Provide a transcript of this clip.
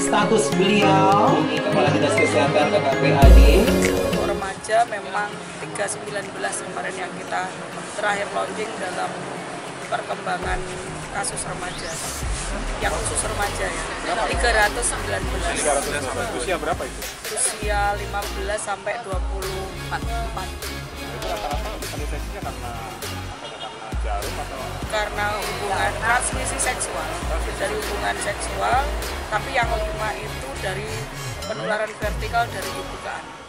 status beliau. Kepala Dinas Kesehatan KKPAD untuk remaja memang 319 kemarin yang kita terakhir launching dalam perkembangan kasus remaja. Yang khusus remaja ya. 319 Usia berapa itu? usia 15 sampai 24 Itu rata-rata karena apakah karena jarum atau karena hubungan transmisi seksual dari hubungan seksual tapi yang lima itu dari penularan vertikal dari ibu ke anak